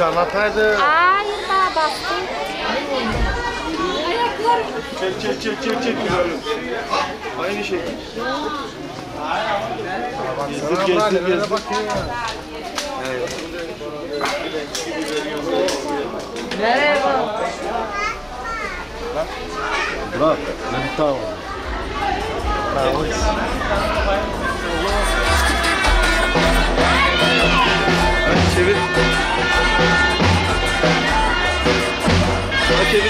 Çarlataydı. Hayır bastım. Çek çek çek çek çek. Aynı şey. Baksana böyle böyle bakıyor ya. Bırak. Ne bir tane. Hadi Ahmet,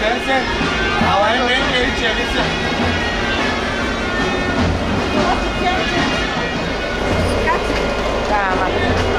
sen sen havayı ben geri çevirsen. Ali'nin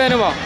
Ha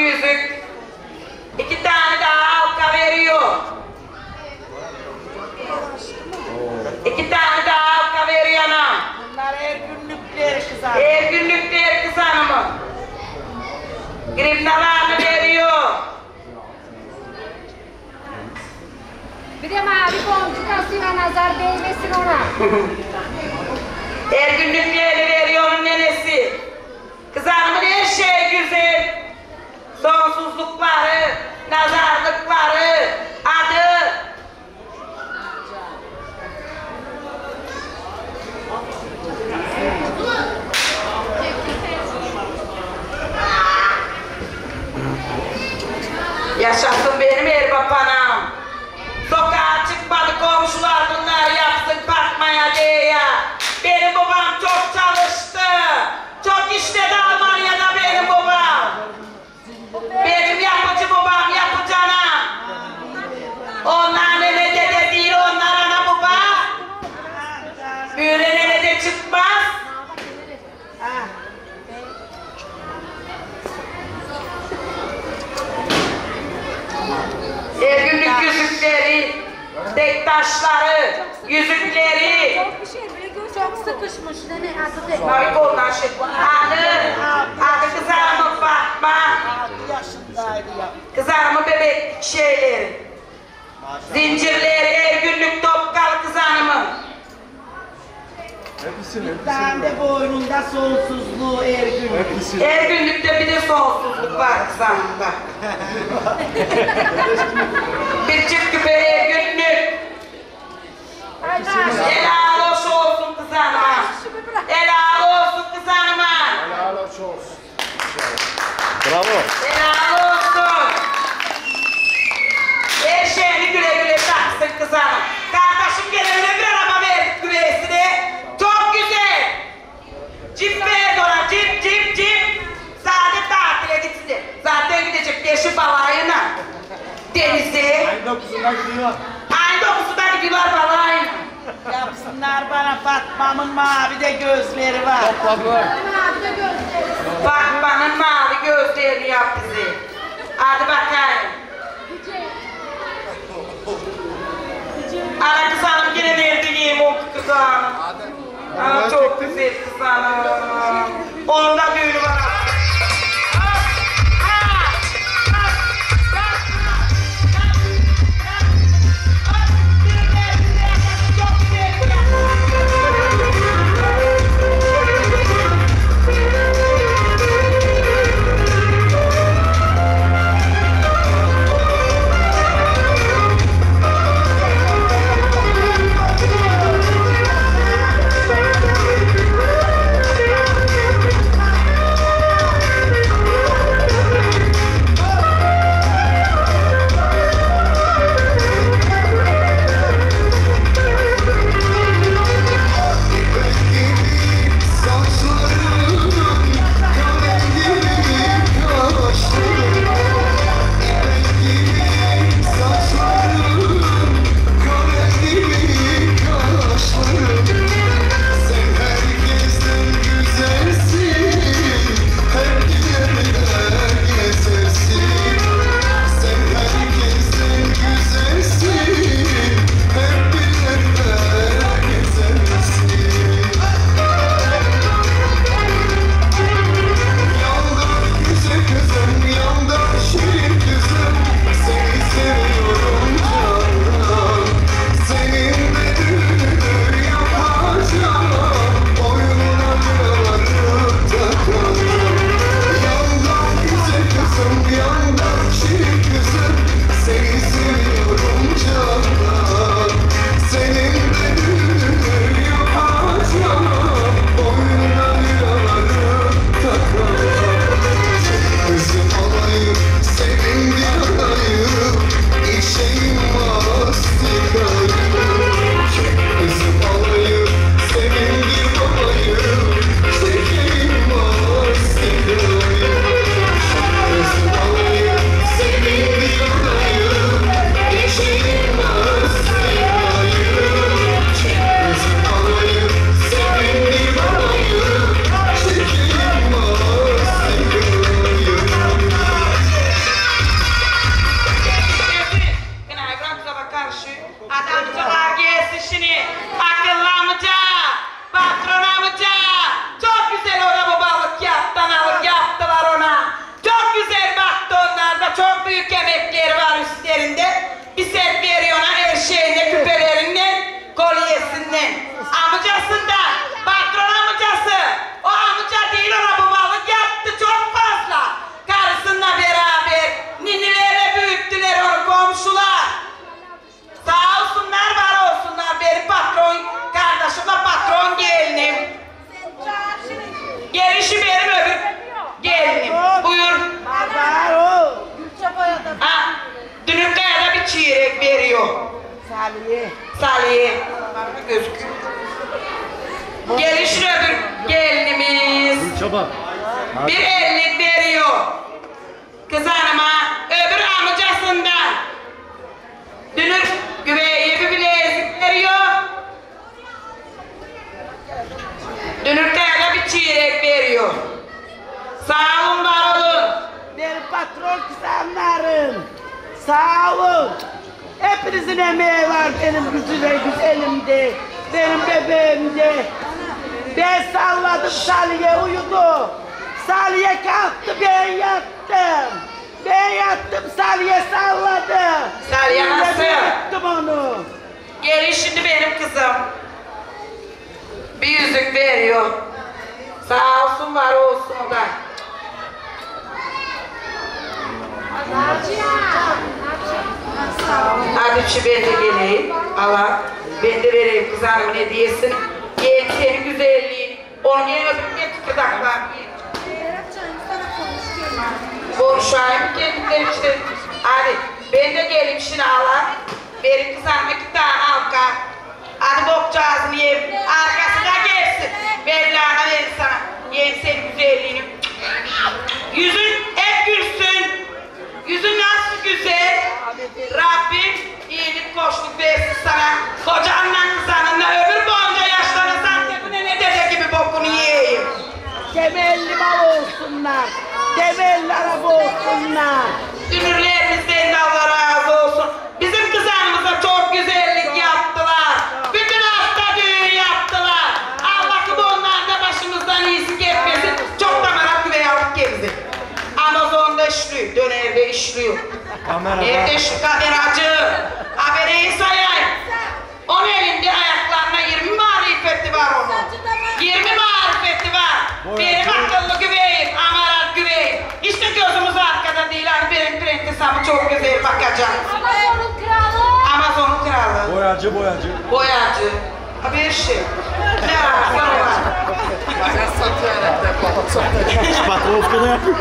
yüzük. İki tane daha halka veriyor. İki tane daha halka veriyor anam. Bunlar her günlükleri kızar. Her günlükleri kız hanımı. Grimnalarını veriyor. Bir de mavi boncuk asıyor nazar değmesin ona. Her günlüklerini veriyor onun nenesi. Kız hanımın her şey güzel. Sonsuzlukları, nazarlıkları, adı. Yaşasın benim Erbap anam. Sokağa çıkmadı komşular bunlar yapsın bakmaya diye ya. Benim babam çok çalıştı. Çok işledi Almanya'da benim babam. Benim yapıcı babam yapacağına. Onlar ne ne dede değil onlar ana baba. Büyüne ne de çıkmaz. Her günlük yüzükleri, tek taşları, yüzükleri. Çok sıkışmış nene adı. Mavi kollar şey. Adı, adı kızarma Fatma. 6 yaşındaydı ya. Kızarma bebek şeyleri. Zincirleri, her günlük topkal kızarımı. Bir tane de boynunda sonsuzluğu her gün. Her günlükte bir de sonsuzluk var kızarımda. bir çift küpe her günlük. Helal hoş olsun kızarıma. Helal olsun kızarıma. Helal olsun. Bravo. Helal olsun. Her şeyini güle güle taksın kızana. Kardeşim gelene bir araba verdik güvesine. Çok güzel. Cip verdi ona cip cip cip. Sade tatile gitsin. Zaten gidecek yeşil balayına. Denize. Ayın 9'unda gidiyor. Aynı okusunda gidiyorlar balayına. Yapsınlar bana Fatma'mın mavi de gözleri var. Fatma'nın mavi gözlerini yap bizi. Hadi bakayım. Ana kız hanım yine giyeyim o kız hanım. Ana çok güzel kız hanım. Onun da düğünü var. Çeyrek veriyor. Saliye. Salih'e. Gözüküyor. Gelişin öbür gelinimiz. Çaba. Bir ellik veriyor. Kız hanıma öbür amcasından. Dünür güveye bir bilezik veriyor. Dünür kayada bir çeyrek veriyor. Sağ olun var olun. Benim patron kızanlarım. Sağ olun. Hepinizin emeği var benim güzide güzelimde. Benim bebeğimde. Ben salladım Salih'e uyudu. Salih'e kalktı ben yattım. Ben yattım Salih'e salladı. Salih'e Ben de nasıl? Yattım onu. Gelin şimdi benim kızım. Bir yüzük veriyor. Sağ olsun var olsun da. Hadi şu ben de geleyim. Allah. Ben de vereyim kız hanımın hediyesini. Gel senin güzelliğin. Onun yerine öpüp tıkırdaklar. Konuşayım kendileri işte. Hadi ben de geleyim şimdi Allah. Verin kız hanıma iki tane halka. Hadi bokcağızını yiyeyim. Arkası da gelsin. Ver lahana verin sana. Yiyeyim senin güzelliğini. Yüzün hep gülsün. Yüzün nasıl güzel. Rabbim iyilik koşluk versin sana. Kocanla kızanınla ömür boyunca yaşlanırsan tepine ne dede gibi bokunu yiyeyim. Temelli mal olsunlar. Temelli araba olsunlar. Dünürlerimizden de Allah razı olsun. Bizim kızlarımıza çok güzellik işliyor, dönerde işliyor. Evde şu kameracı. Haberi sayayım. Onun elinde ayaklarına 20 marifeti var onun. 20 marifeti var. Benim akıllı güveyim, amarat güveyim. İşte gözümüz arkada değil. Hani benim prensesamı çok güzel bakacak. Amazon'un kralı. Amazon'un kralı. Boyacı boyacı. Boyacı. Ha bir şey. Ne ararsan o var. Patrovka da yapıyor.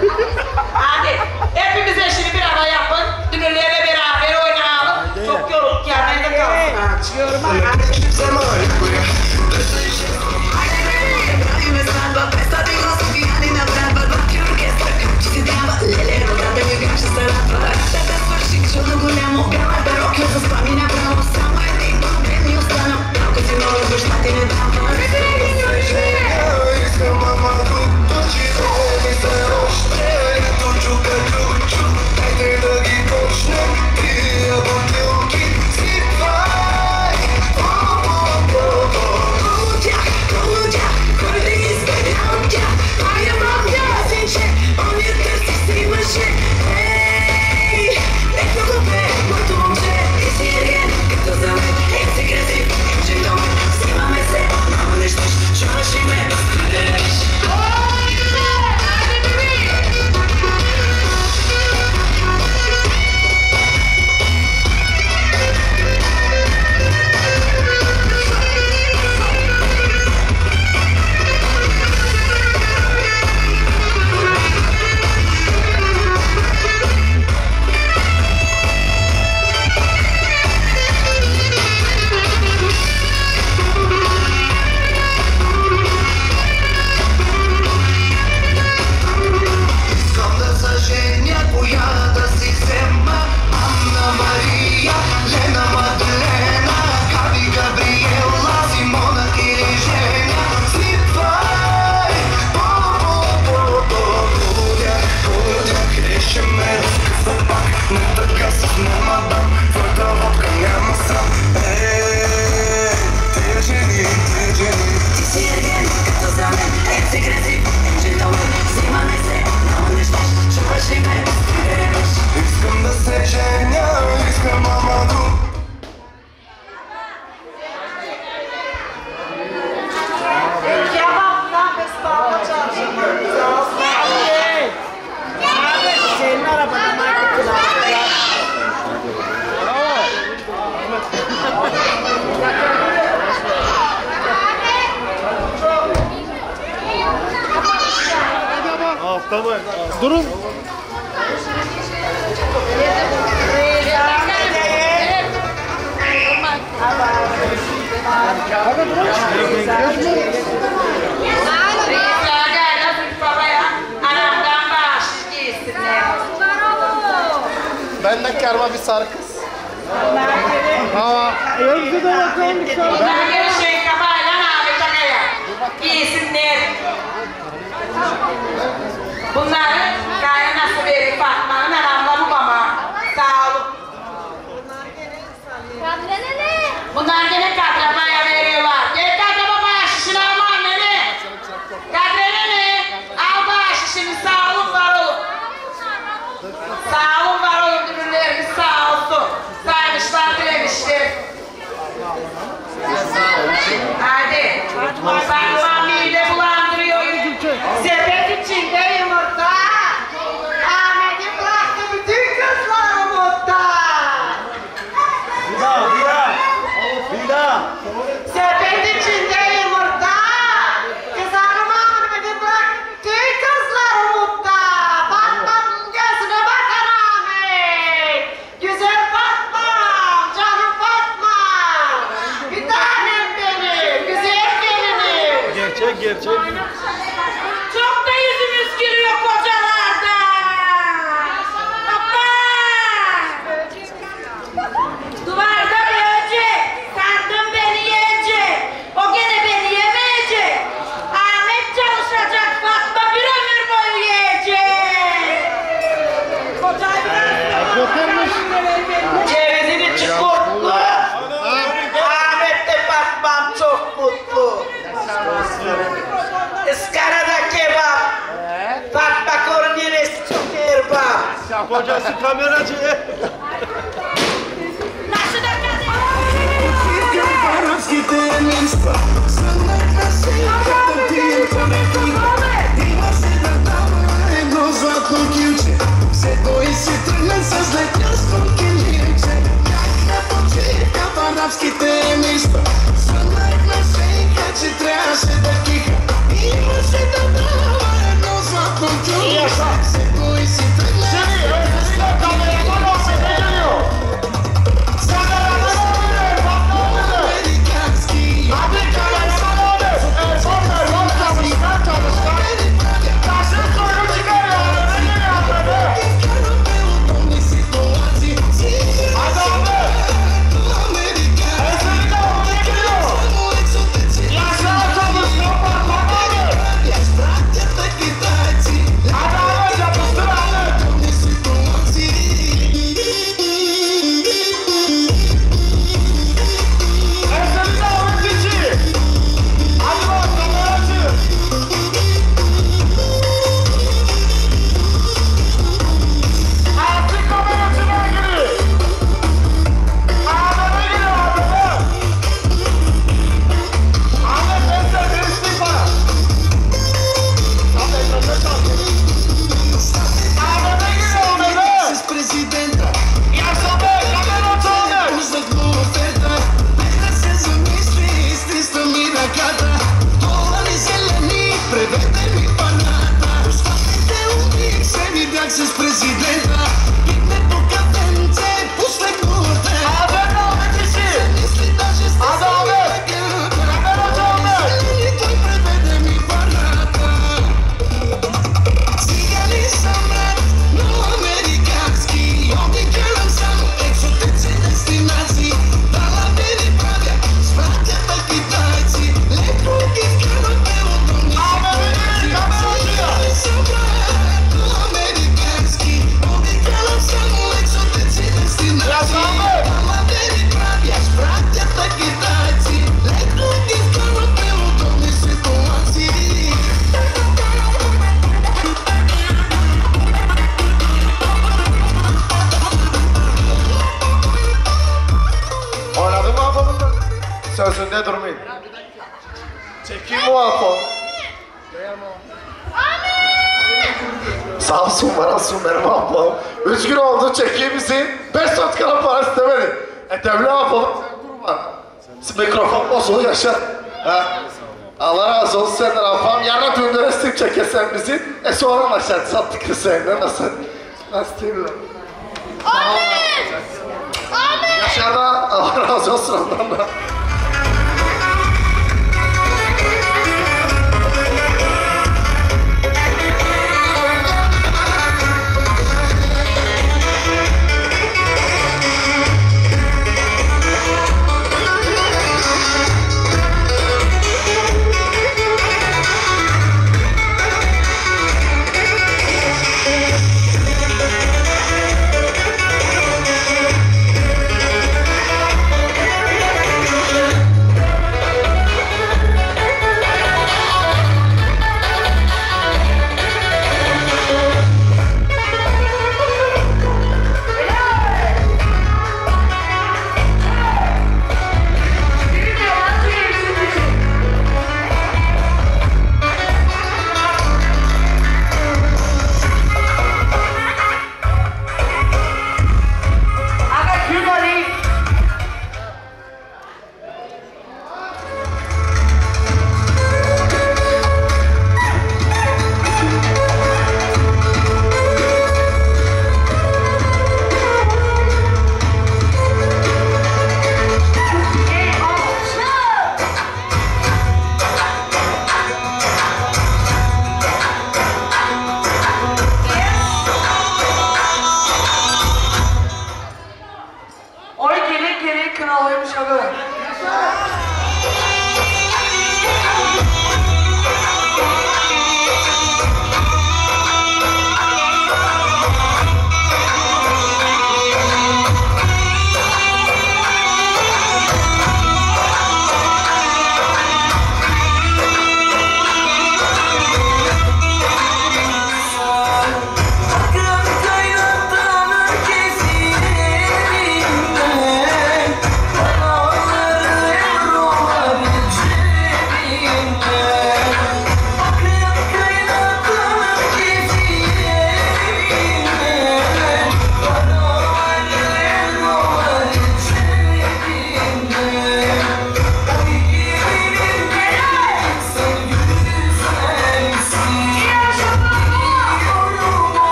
Hadi hepimize şimdi bir ara yapın. Dünürlerle beraber oynayalım. Çok yorulduk ya. Nerede kalsın? Yoruma. Senin Tamam. Durun. Benden karma bir sarı kız. Aa, evde de bakalım bir sarı. Ben görüşmeyi kapayla abi takaya. Giysinler. Bunları gaye nasıl verip bakmanın anlamı baba. Sağ olun. Bunlar gene kadrobaya veriyorlar. Gel kadrobaya şişini alma anneni. Kadreneni al bana şişini sağ olun var olun. Sağ olun var olun dürürlerimiz sağ olsun. Saymışlar dilemiştir. Hadi. Bakma.